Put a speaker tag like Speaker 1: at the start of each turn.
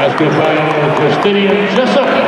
Speaker 1: That's good by Christina Jessup.